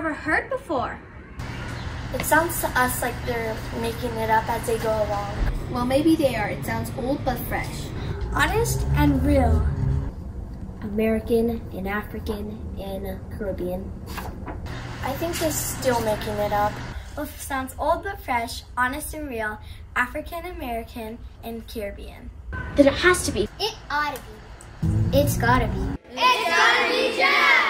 ever heard before. It sounds to us like they're making it up as they go along. Well, maybe they are. It sounds old but fresh. Honest and real. American and African and Caribbean. I think they're still making it up. Both sounds old but fresh, honest and real, African American, and Caribbean. Then it has to be. It ought to be. It's gotta be. It's gotta be jazz!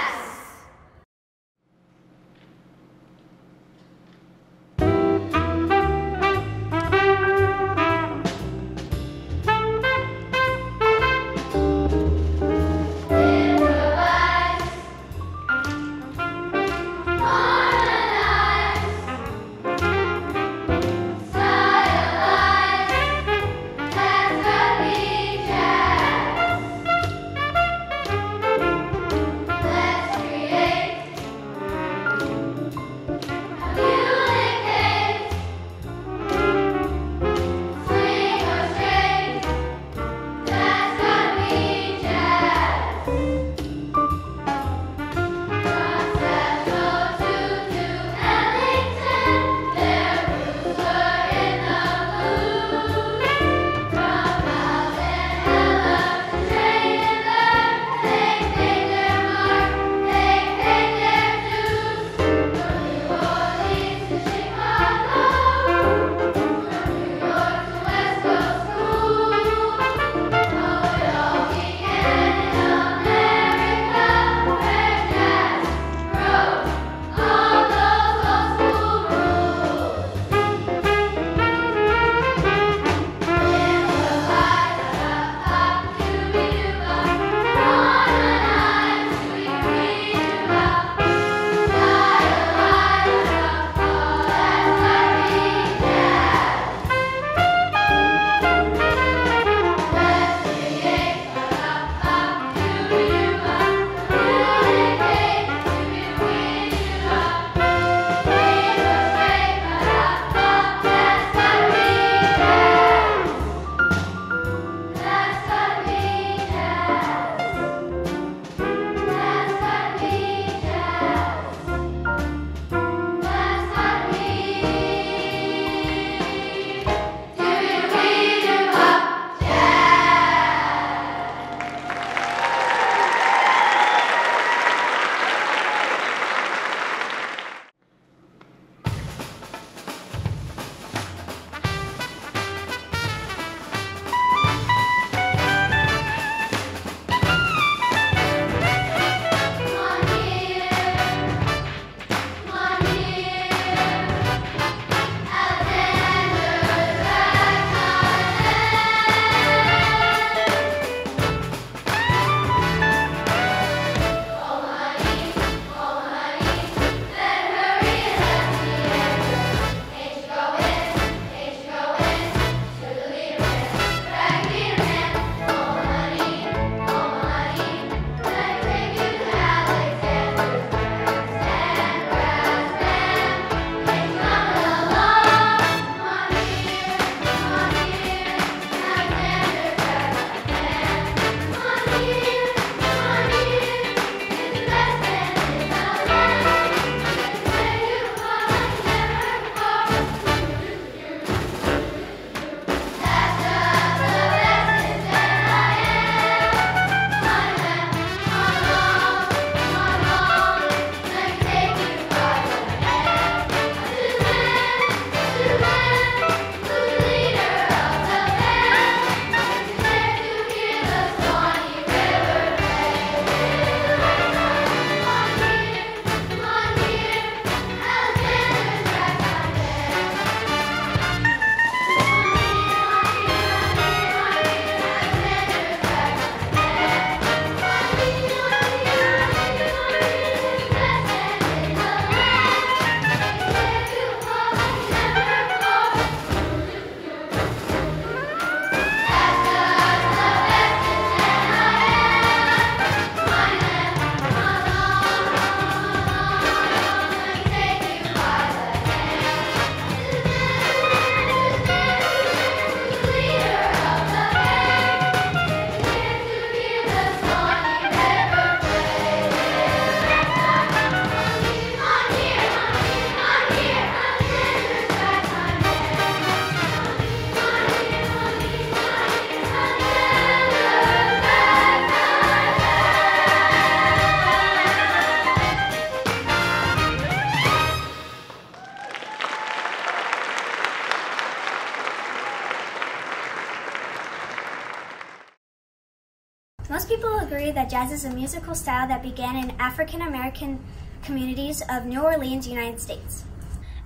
Is a musical style that began in African American communities of New Orleans, United States.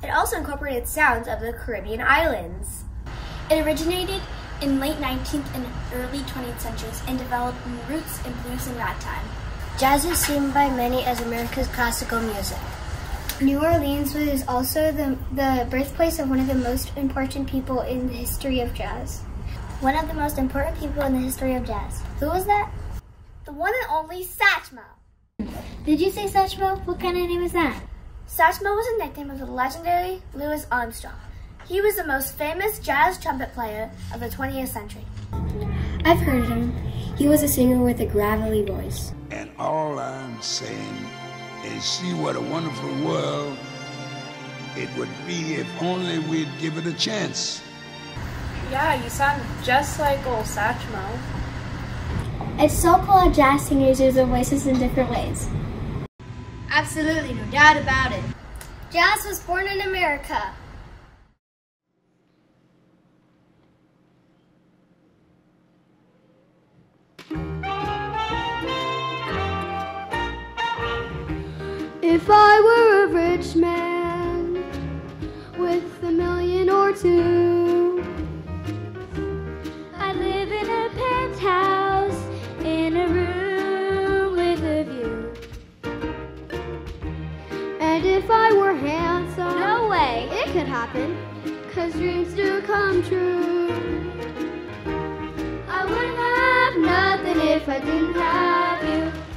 It also incorporated sounds of the Caribbean islands. It originated in late 19th and early 20th centuries and developed roots in blues and ragtime. Jazz is seen by many as America's classical music. New Orleans was also the, the birthplace of one of the most important people in the history of jazz. One of the most important people in the history of jazz. Who was that? The one and only Satchmo. Did you say Satchmo? What kind of name is that? Satchmo was a nickname of the legendary Louis Armstrong. He was the most famous jazz trumpet player of the 20th century. I've heard of him. He was a singer with a gravelly voice. And all I'm saying is see what a wonderful world it would be if only we'd give it a chance. Yeah, you sound just like old Satchmo. It's so cool how jazz singers use their voices in different ways. Absolutely, no doubt about it. Jazz was born in America. If I were a rich man with a million or two, if I were handsome, no way, it could happen, cause dreams do come true. I wouldn't have nothing if I didn't have you.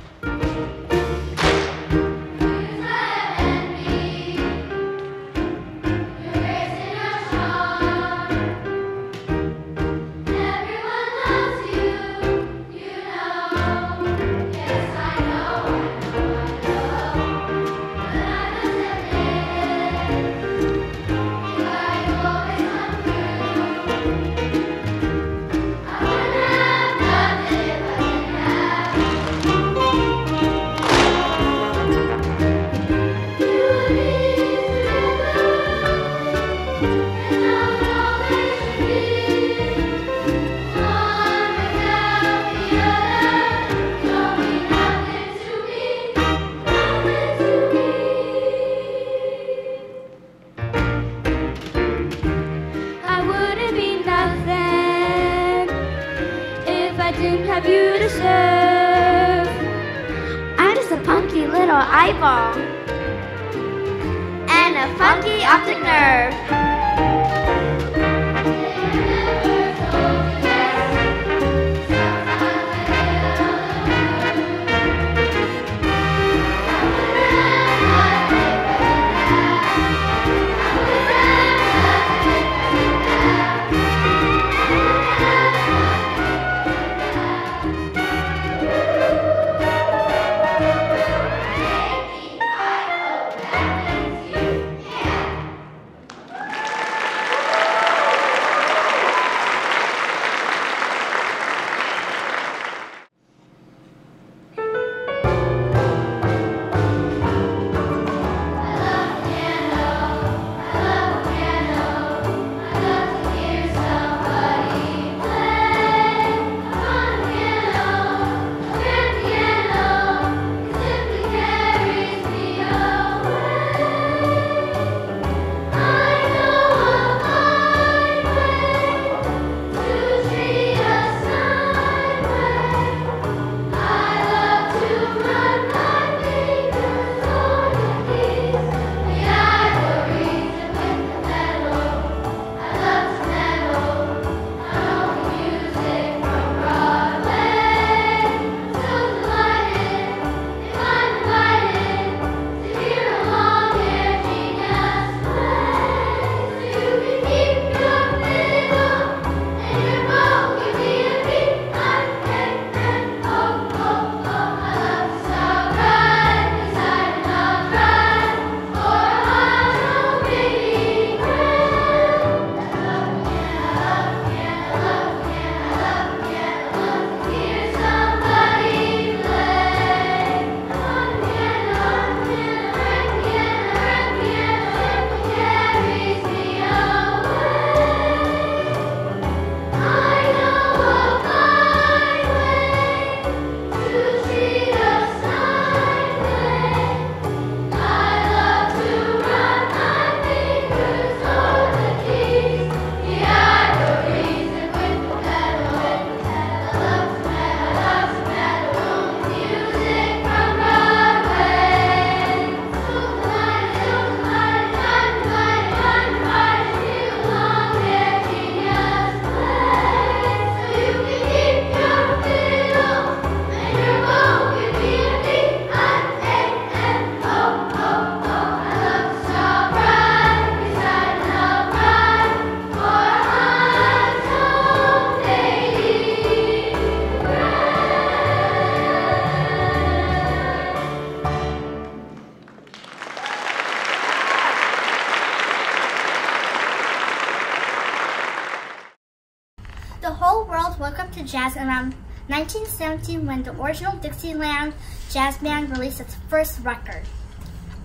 Jazz around 1917 when the original Dixieland Jazz Band released its first record.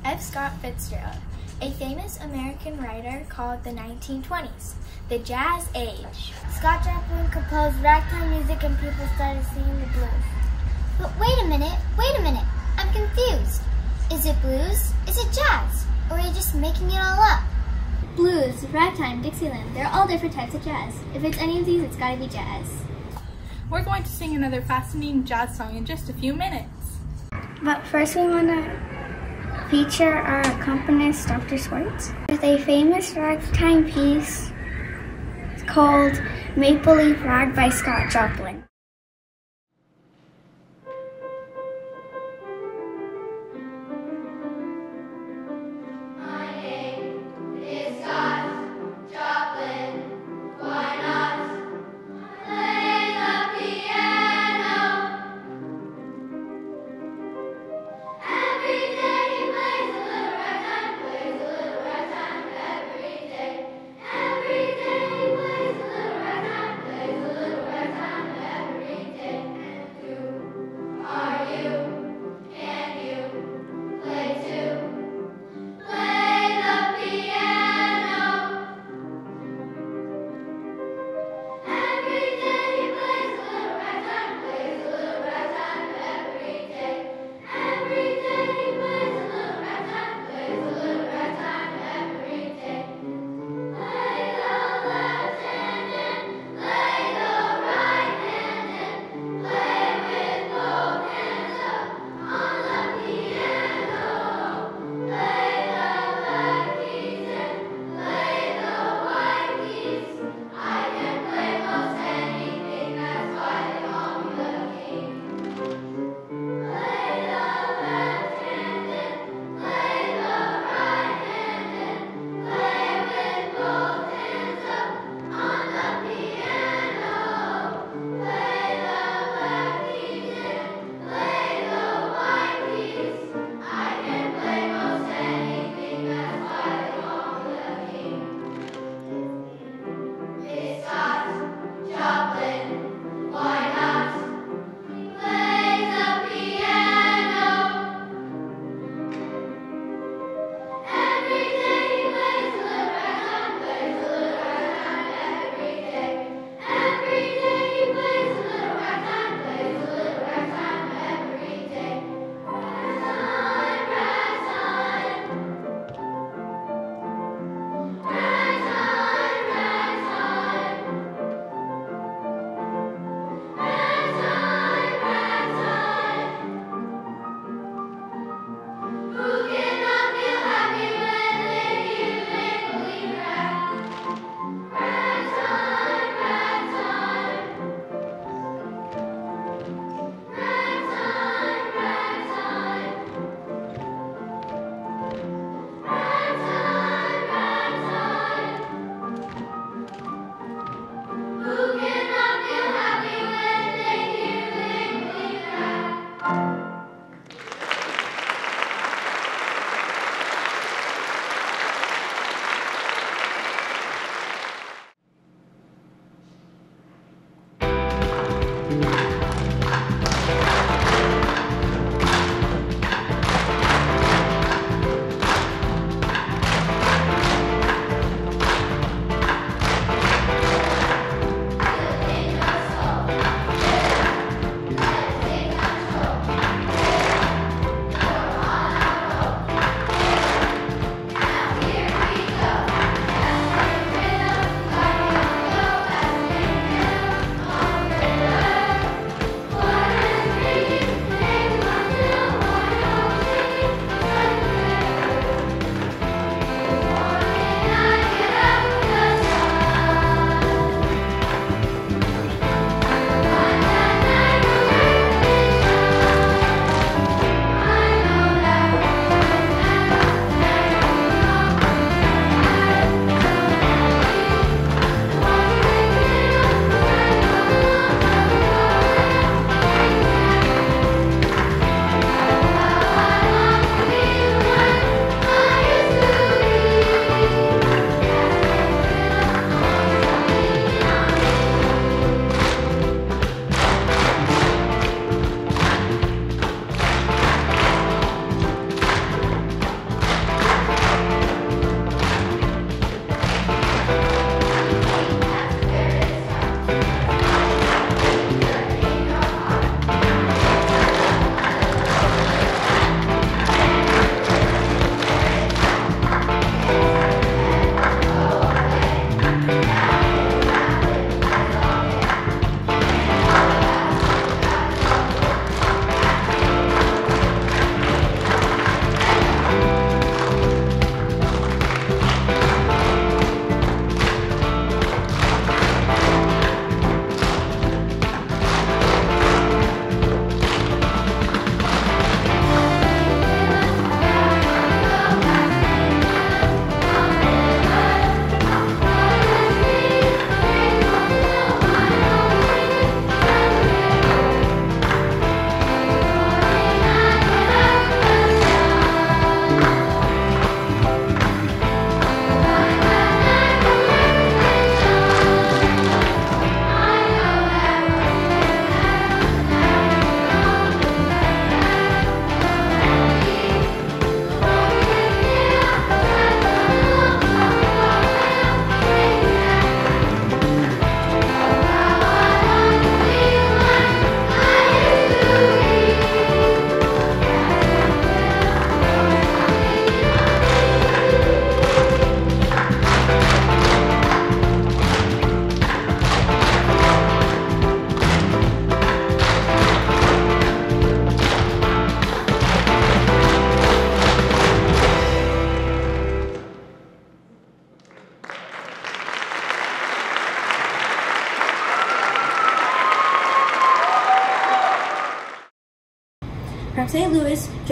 F. Scott Fitzgerald, a famous American writer called the 1920s, the Jazz Age. Scott Joplin composed ragtime music and people started singing the blues. But wait a minute, wait a minute, I'm confused. Is it blues? Is it jazz? Or are you just making it all up? Blues, ragtime, Dixieland, they're all different types of jazz. If it's any of these, it's gotta be jazz. We're going to sing another fascinating jazz song in just a few minutes. But first we want to feature our accompanist, Dr. Swartz, with a famous ragtime piece called Maple Leaf Rag by Scott Joplin.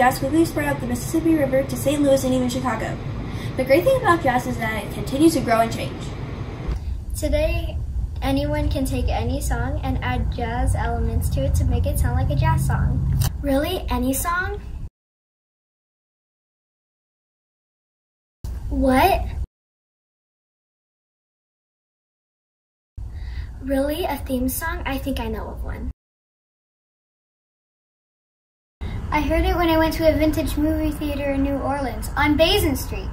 Jazz quickly spread up the Mississippi River to St. Louis and even Chicago. The great thing about jazz is that it continues to grow and change. Today, anyone can take any song and add jazz elements to it to make it sound like a jazz song. Really? Any song? What? Really? A theme song? I think I know of one. I heard it when I went to a vintage movie theater in New Orleans on Basin Street.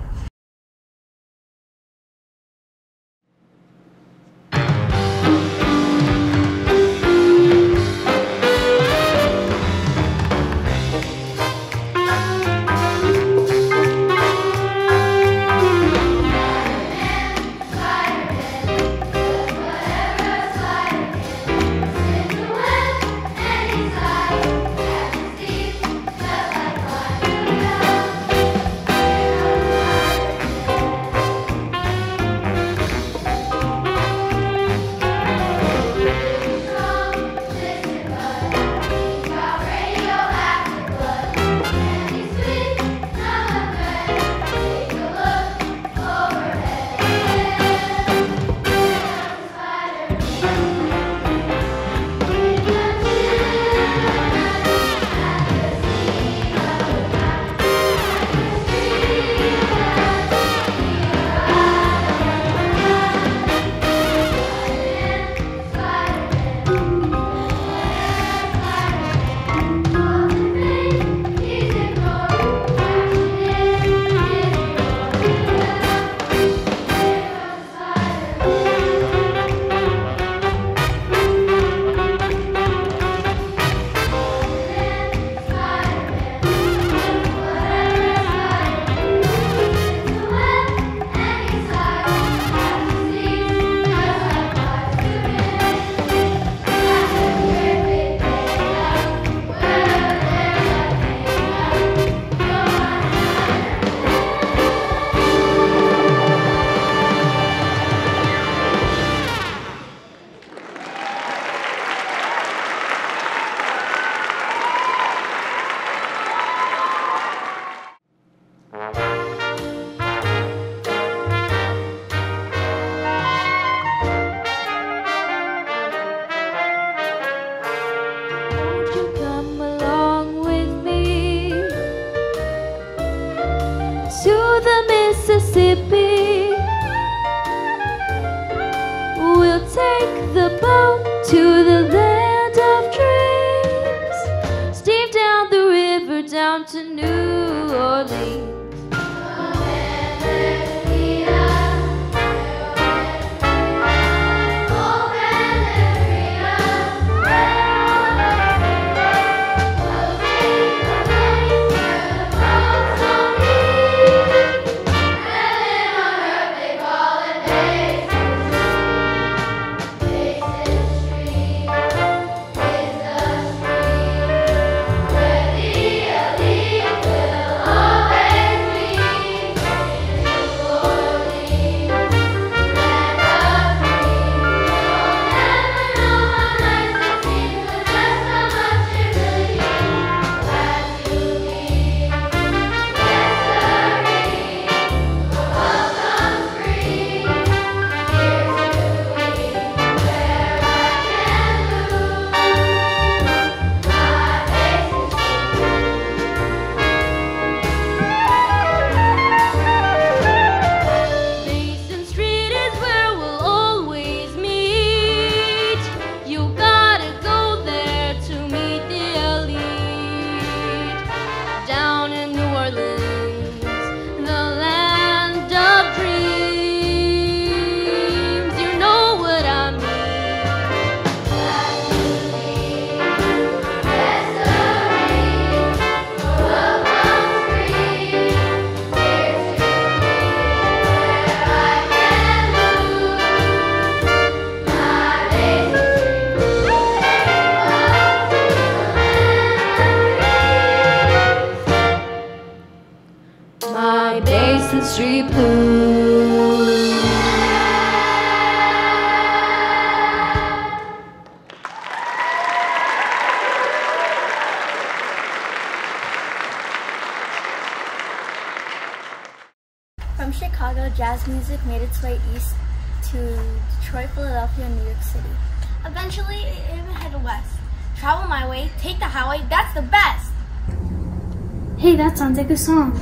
Sounds like a song.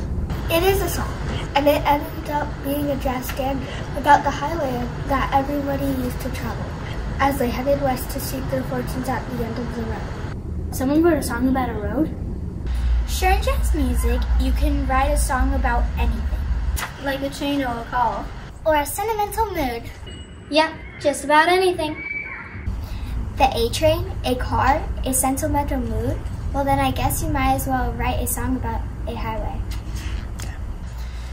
It is a song, and it ended up being a jazz standard about the highway that everybody used to travel as they headed west to seek their fortunes at the end of the road. Someone wrote a song about a road? Sure, in jazz music, you can write a song about anything. Like a chain or a call. Or a sentimental mood. Yep, just about anything. The A train, a car, a sentimental mood. Well, then I guess you might as well write a song about a highway.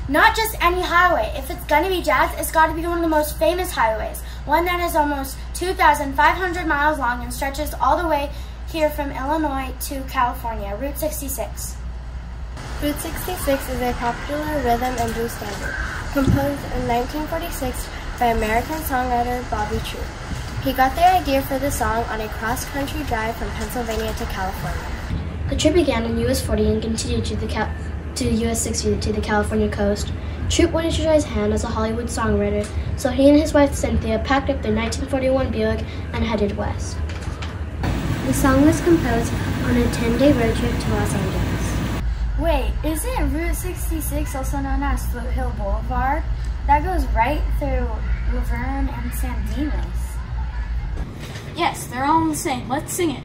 Not just any highway. If it's gonna be jazz, it's gotta be one of the most famous highways. One that is almost 2,500 miles long and stretches all the way here from Illinois to California, Route 66. Route 66 is a popular rhythm and blues standard, composed in 1946 by American songwriter Bobby Troup. He got the idea for the song on a cross-country drive from Pennsylvania to California. The trip began in US 40 and continued to the Cal to US 60 to the California coast. Troup wanted to try his hand as a Hollywood songwriter, so he and his wife Cynthia packed up their 1941 Buick and headed west. The song was composed on a 10-day road trip to Los Angeles. Wait, isn't Route 66 also known as Foothill Boulevard? That goes right through La Verne and San Dimas. Yes, they're all the same. Let's sing it.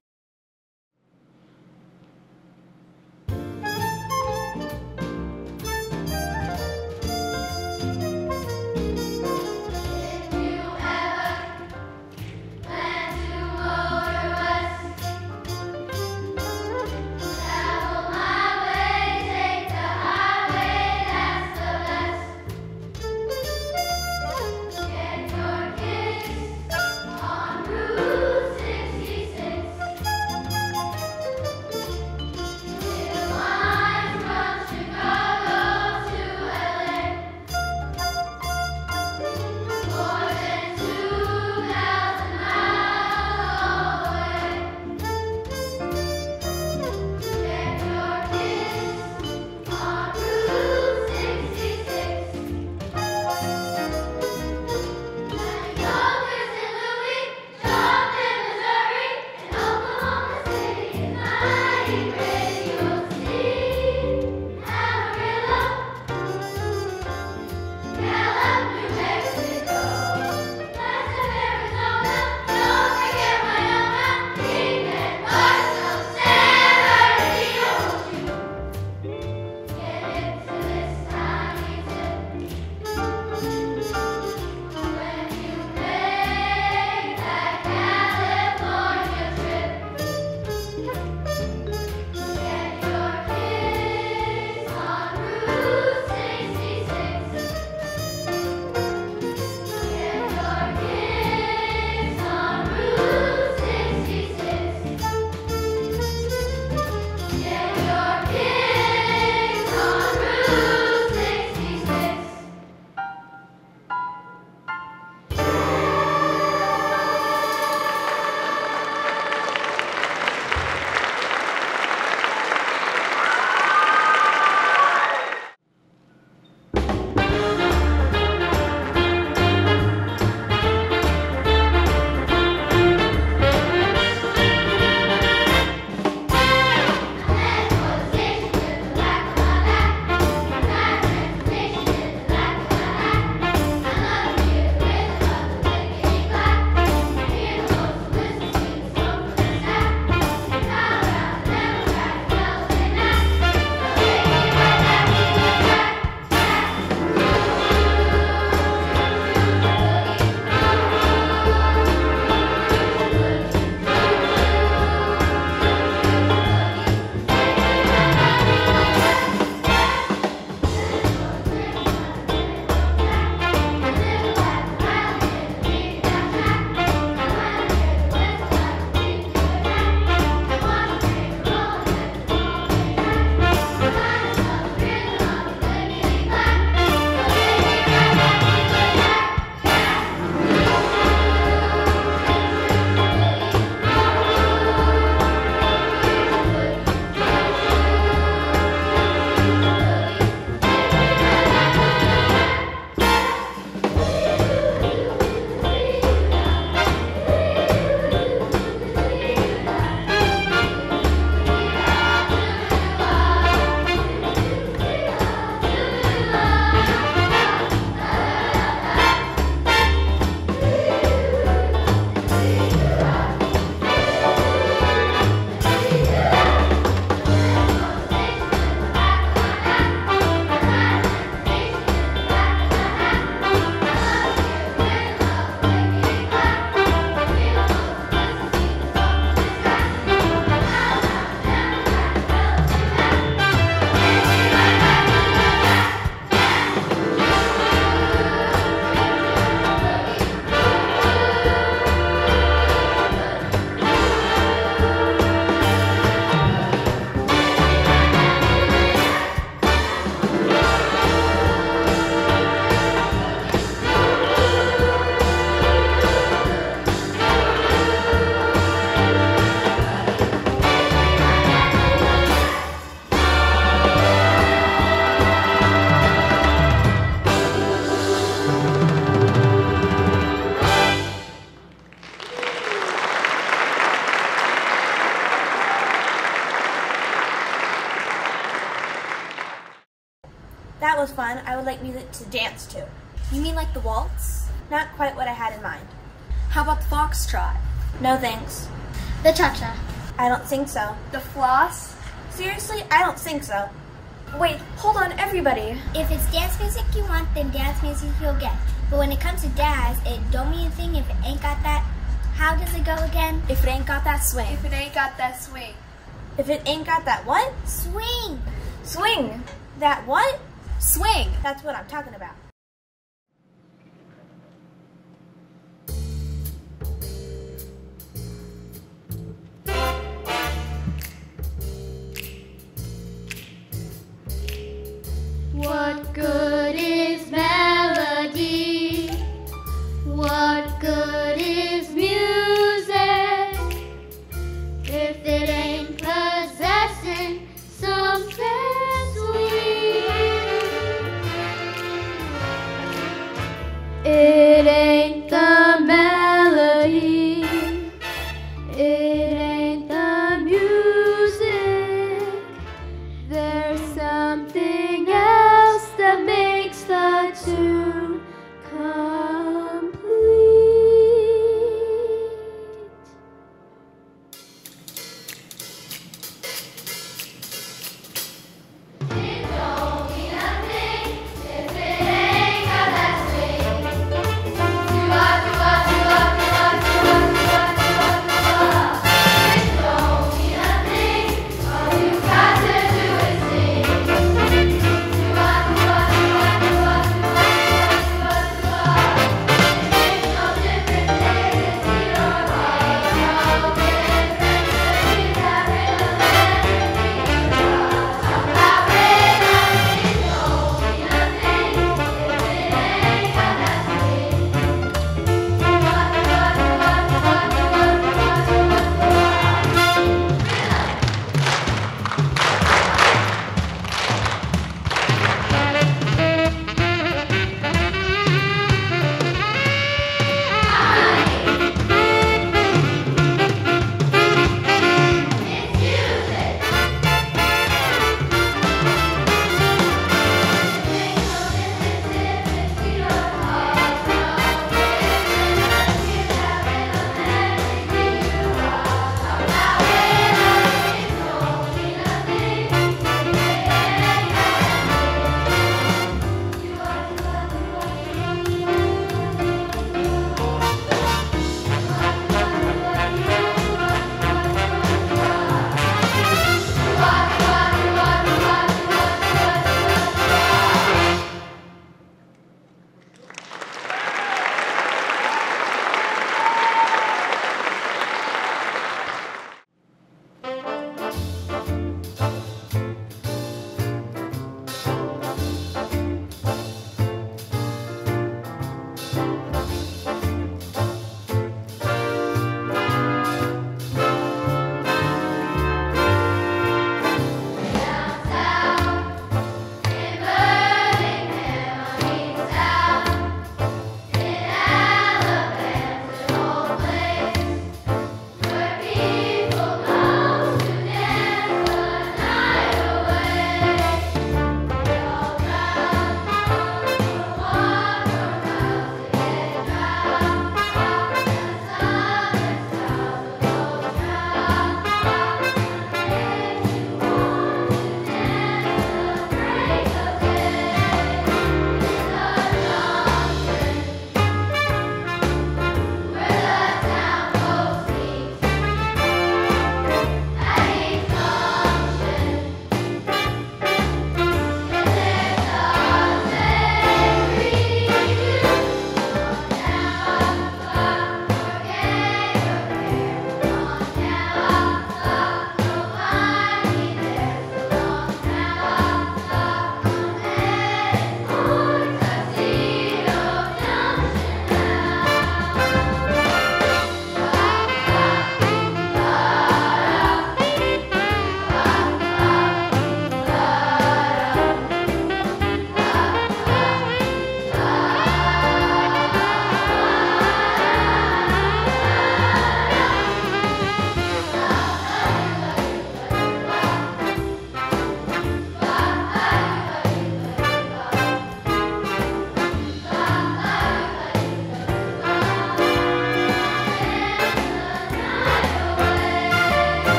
Like music to dance to. You mean like the waltz? Not quite what I had in mind. How about the foxtrot? No thanks. The cha-cha. I don't think so. The floss? Seriously, I don't think so. Wait, hold on, everybody. If it's dance music you want, then dance music you'll get. But when it comes to jazz, it don't mean a thing if it ain't got that. How does it go again? If it ain't got that swing. If it ain't got that swing. If it ain't got that what? Swing! Swing! That what? Swing! That's what I'm talking about. What good is melody? What good is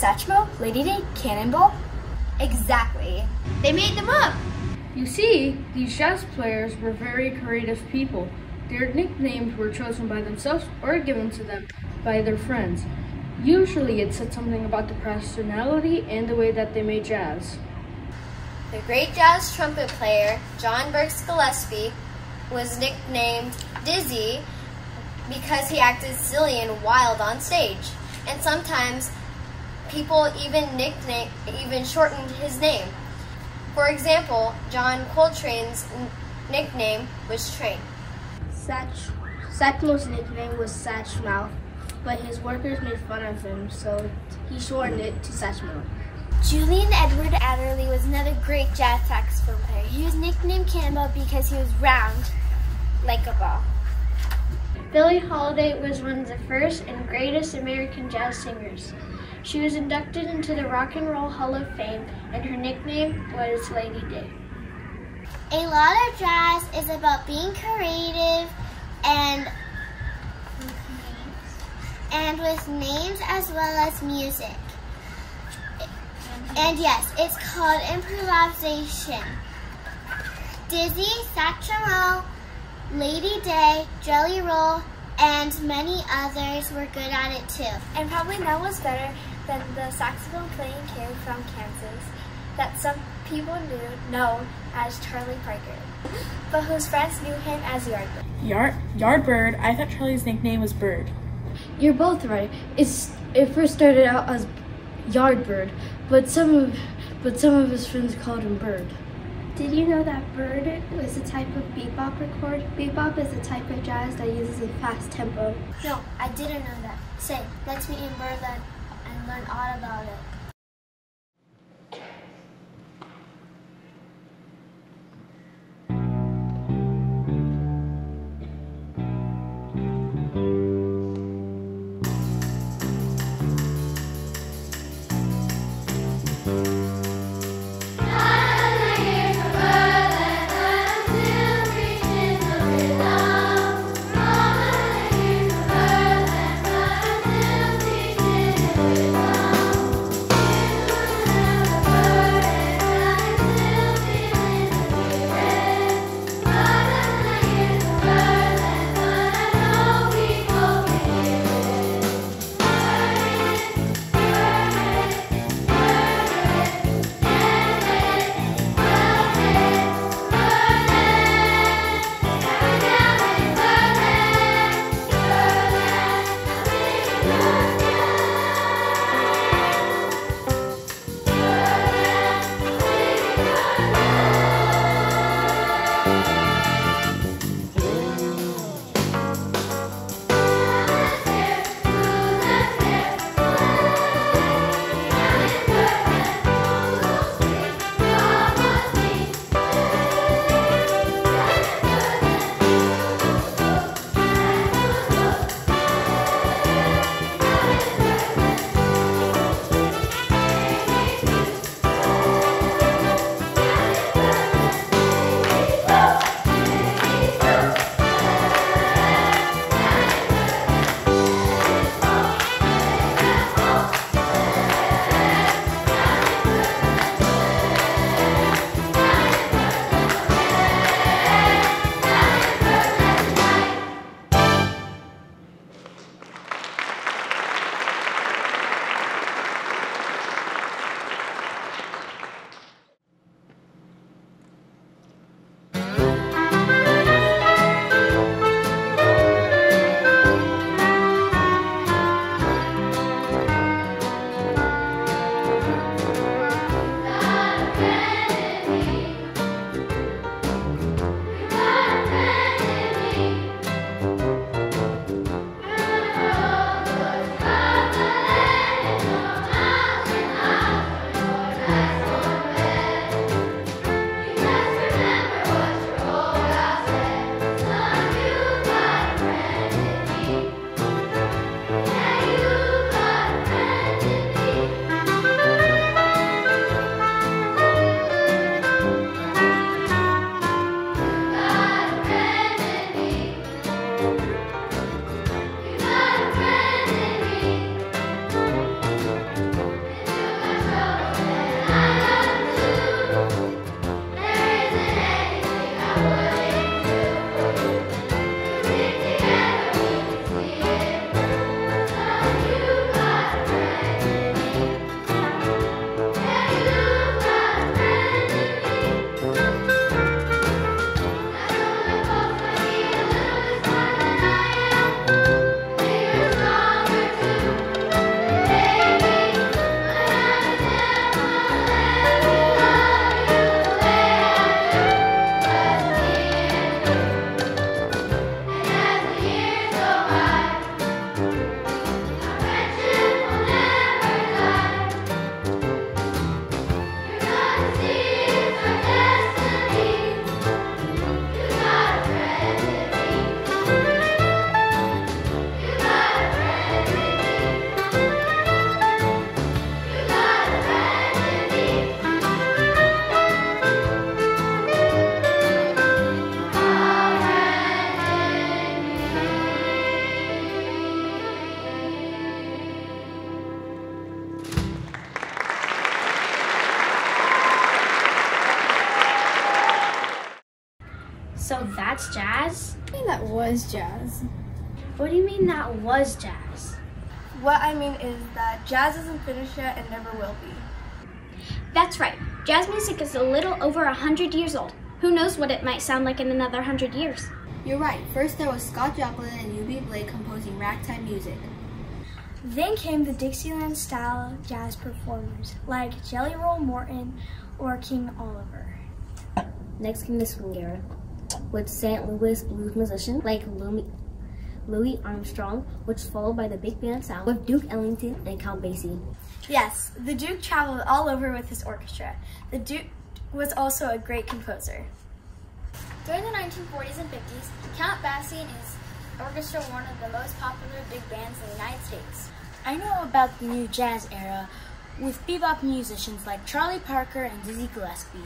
Satchmo, Lady Day, Cannonball? Exactly. They made them up. You see, these jazz players were very creative people. Their nicknames were chosen by themselves or given to them by their friends. Usually it said something about the personality and the way that they made jazz. The great jazz trumpet player, John Birks Gillespie, was nicknamed Dizzy because he acted silly and wild on stage. And sometimes people even nickname even shortened his name. For example, John Coltrane's nickname was Train. Satch Satchmo's nickname was Satchmouth, but his workers made fun of him, so he shortened it to Satchmo. Julian Edward Adderley was another great jazz saxophone player. He was nicknamed Cannonball because he was round like a ball. Billie Holiday was one of the first and greatest American jazz singers. She was inducted into the Rock and Roll Hall of Fame, and her nickname was Lady Day. A lot of jazz is about being creative and and with names as well as music. And yes, it's called improvisation. Dizzy, Satchmo, Lady Day, Jelly Roll, and many others were good at it too. And probably none was better than the saxophone playing kid from Kansas that some people knew known as Charlie Parker, but whose friends knew him as Yardbird. Yard Yardbird? I thought Charlie's nickname was Bird. You're both right. It's it first started out as Yardbird, but some of but some of his friends called him Bird. Did you know that bird was a type of bebop record? Bebop is a type of jazz that uses a fast tempo. No, I didn't know that. Say, let's meet in Birdland learn all about it. You was jazz? What I mean is that jazz isn't finished yet and never will be. That's right. Jazz music is a little over a hundred years old. Who knows what it might sound like in another hundred years? You're right. First there was Scott Joplin and Eubie Blake composing ragtime music. Then came the Dixieland style jazz performers like Jelly Roll Morton or King Oliver. Next came the swing era, with St. Louis blues musicians like Louis, Louis Armstrong, which was followed by the big band sound with Duke Ellington and Count Basie. Yes, the Duke traveled all over with his orchestra. The Duke was also a great composer. During the 1940s and 50s, Count Basie and his orchestra were one of the most popular big bands in the United States. I know about the new jazz era with bebop musicians like Charlie Parker and Dizzy Gillespie.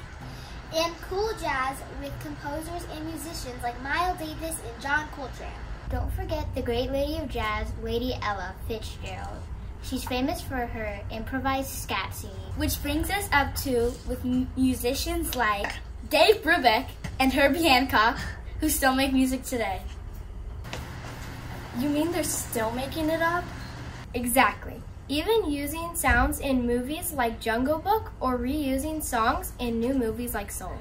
And cool jazz with composers and musicians like Miles Davis and John Coltrane. Don't forget the great lady of jazz, Lady Ella Fitzgerald. She's famous for her improvised scat singing. Which brings us up to with musicians like Dave Brubeck and Herbie Hancock, who still make music today. You mean they're still making it up? Exactly. Even using sounds in movies like Jungle Book or reusing songs in new movies like Soul.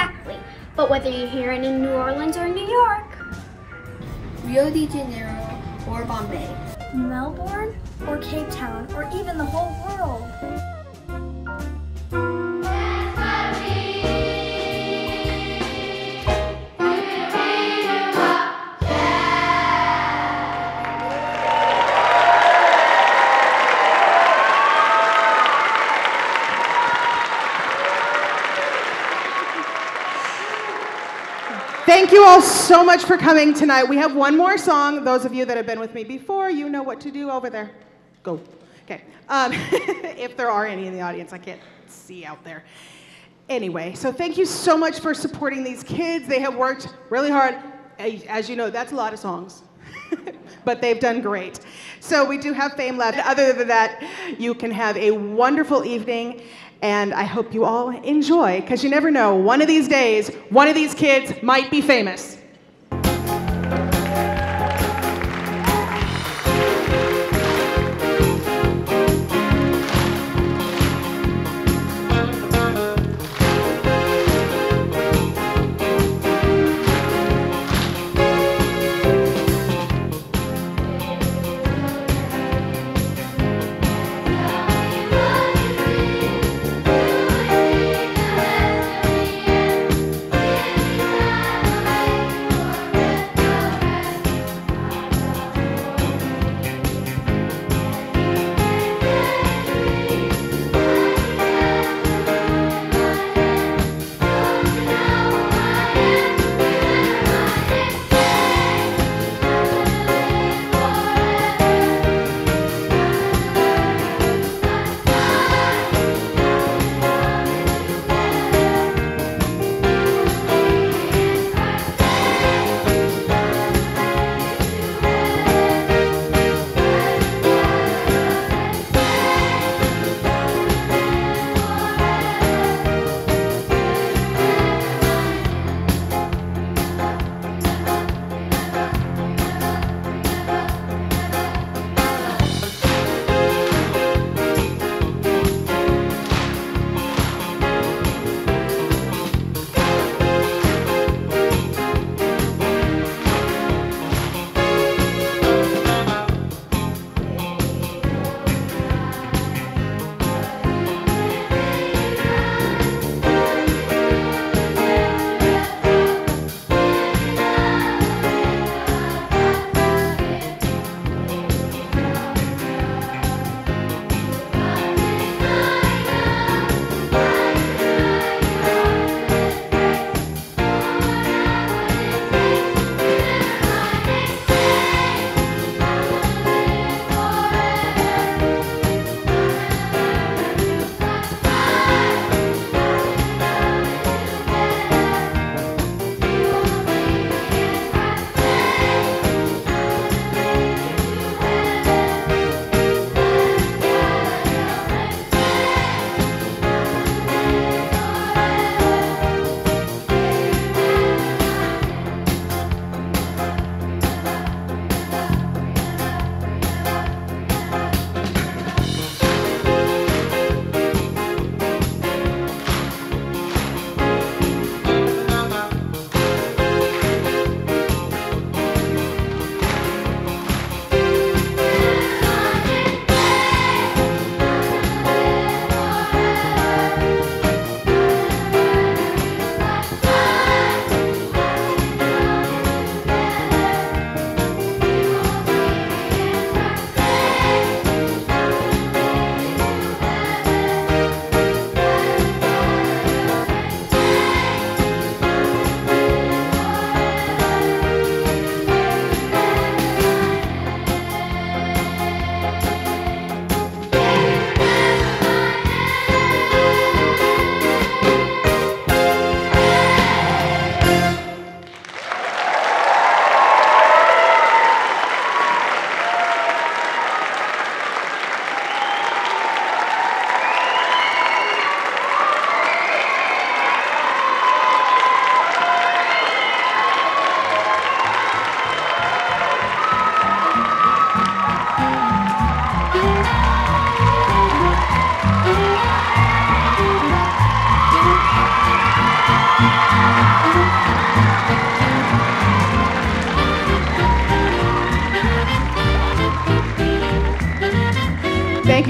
Exactly. But whether you're here in New Orleans or New York, Rio de Janeiro or Bombay, Melbourne or Cape Town or even the whole world. Thank you all so much for coming tonight. We have one more song. Those of you that have been with me before, you know what to do over there. Go. Okay. Um, if there are any in the audience, I can't see out there. Anyway, so thank you so much for supporting these kids. They have worked really hard. As you know, that's a lot of songs, but they've done great. So we do have fame left. Other than that, you can have a wonderful evening. And I hope you all enjoy, because you never know, one of these days, one of these kids might be famous.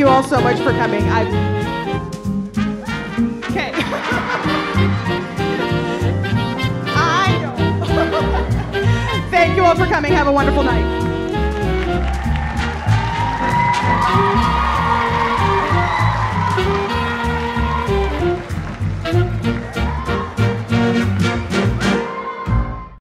You all so much for coming.